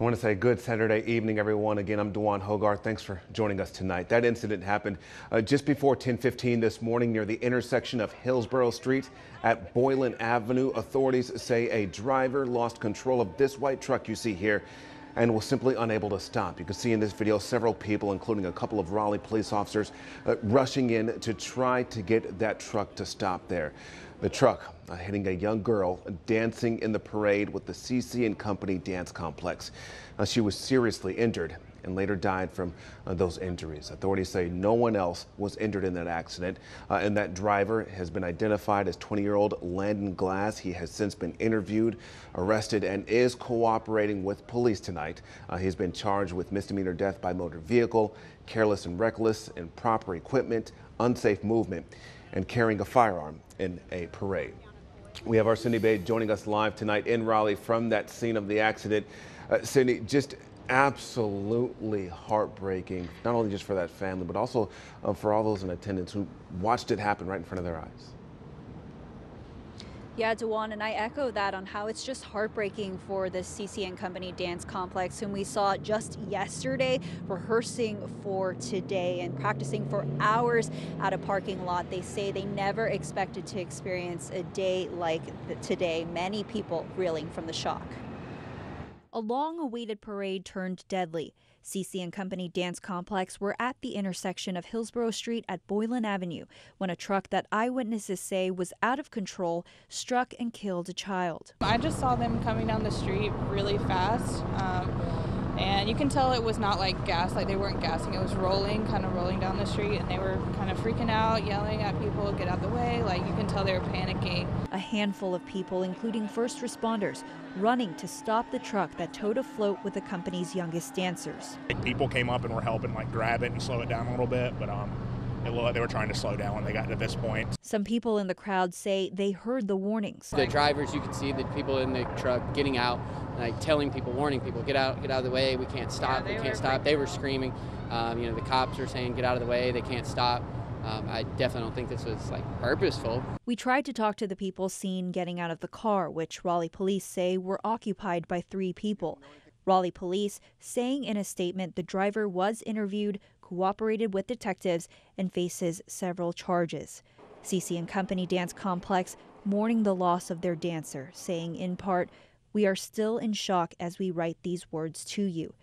I want to say good Saturday evening, everyone. Again, I'm Dewan Hogarth. Thanks for joining us tonight. That incident happened uh, just before 1015 this morning near the intersection of Hillsborough Street at Boylan Avenue. Authorities say a driver lost control of this white truck you see here and was simply unable to stop. You can see in this video several people, including a couple of Raleigh police officers, uh, rushing in to try to get that truck to stop there. The truck uh, hitting a young girl dancing in the parade with the CC and Company Dance Complex. Uh, she was seriously injured and later died from uh, those injuries. Authorities say no one else was injured in that accident, uh, and that driver has been identified as 20-year-old Landen Glass. He has since been interviewed, arrested, and is cooperating with police tonight. Uh, he's been charged with misdemeanor death by motor vehicle, careless and reckless, improper equipment, unsafe movement, and carrying a firearm in a parade. We have our Cindy Bay joining us live tonight in Raleigh from that scene of the accident. Uh, Cindy, just absolutely heartbreaking, not only just for that family, but also uh, for all those in attendance who watched it happen right in front of their eyes. Yeah, Dewan, and I echo that on how it's just heartbreaking for the CC and Company Dance Complex, whom we saw just yesterday rehearsing for today and practicing for hours at a parking lot. They say they never expected to experience a day like today. Many people reeling from the shock. A long awaited parade turned deadly. CC and Company Dance Complex were at the intersection of Hillsborough Street at Boylan Avenue when a truck that eyewitnesses say was out of control struck and killed a child. I just saw them coming down the street really fast. Um, and you can tell it was not like gas, like they weren't gassing. It was rolling, kind of rolling down the street, and they were kind of freaking out, yelling at people, get out the way. Like you can tell they were panicking. A handful of people, including first responders, running to stop the truck that towed a float with the company's youngest dancers. People came up and were helping, like grab it and slow it down a little bit, but um, it looked like they were trying to slow down when they got to this point. Some people in the crowd say they heard the warnings. The drivers, you could see the people in the truck getting out, like telling people, warning people, get out, get out of the way. We can't stop. Yeah, we can't stop. They were screaming. Um, you know, the cops were saying, get out of the way. They can't stop. Um, I definitely don't think this was like purposeful. We tried to talk to the people seen getting out of the car, which Raleigh police say were occupied by three people. Raleigh police saying in a statement the driver was interviewed, cooperated with detectives, and faces several charges. CC and Company Dance Complex mourning the loss of their dancer, saying in part, We are still in shock as we write these words to you,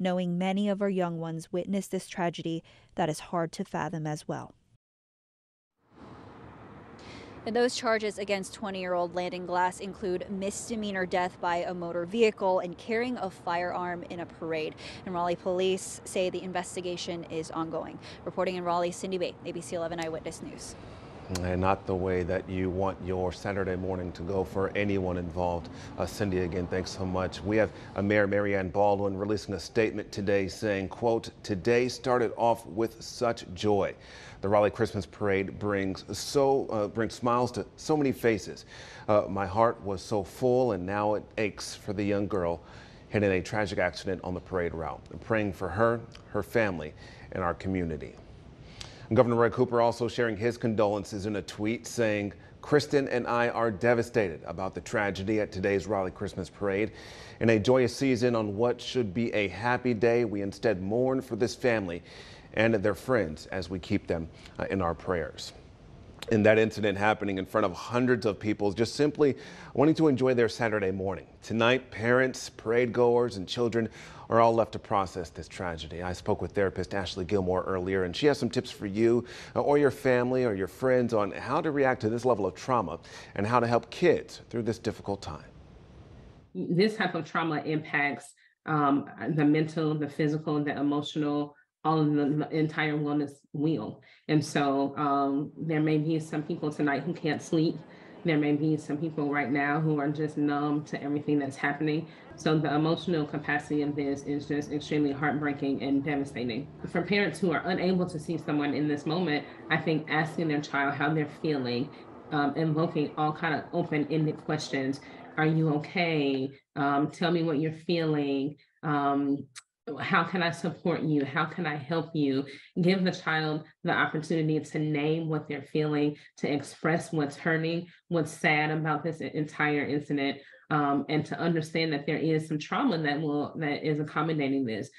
knowing many of our young ones witnessed this tragedy that is hard to fathom as well. And those charges against 20 year old Landen Glass include misdemeanor death by a motor vehicle and carrying a firearm in a parade. And Raleigh police say the investigation is ongoing. Reporting in Raleigh, Cindy Bay, ABC 11 Eyewitness News and not the way that you want your Saturday morning to go for anyone involved. Uh, Cindy, again, thanks so much. We have uh, Mayor Mary-Ann Baldwin releasing a statement today saying, quote, today started off with such joy. The Raleigh Christmas Parade brings so uh, brings smiles to so many faces. Uh, my heart was so full and now it aches for the young girl hit in a tragic accident on the parade route. I'm praying for her, her family, and our community. Governor Roy Cooper also sharing his condolences in a tweet saying, Kristin and I are devastated about the tragedy at today's Raleigh Christmas Parade. In a joyous season on what should be a happy day, we instead mourn for this family and their friends as we keep them uh, in our prayers in that incident happening in front of hundreds of people just simply wanting to enjoy their Saturday morning. Tonight, parents, parade goers, and children are all left to process this tragedy. I spoke with therapist Ashley Gilmore earlier, and she has some tips for you uh, or your family or your friends on how to react to this level of trauma and how to help kids through this difficult time. This type of trauma impacts um, the mental, the physical, and the emotional, of the entire wellness wheel. And so um, there may be some people tonight who can't sleep. There may be some people right now who are just numb to everything that's happening. So the emotional capacity of this is just extremely heartbreaking and devastating. For parents who are unable to see someone in this moment, I think asking their child how they're feeling, um, invoking all kind of open-ended questions. Are you okay? Um, tell me what you're feeling. Um, how can I support you? How can I help you? Give the child the opportunity to name what they're feeling, to express what's hurting, what's sad about this entire incident, um, and to understand that there is some trauma that will that is accommodating this.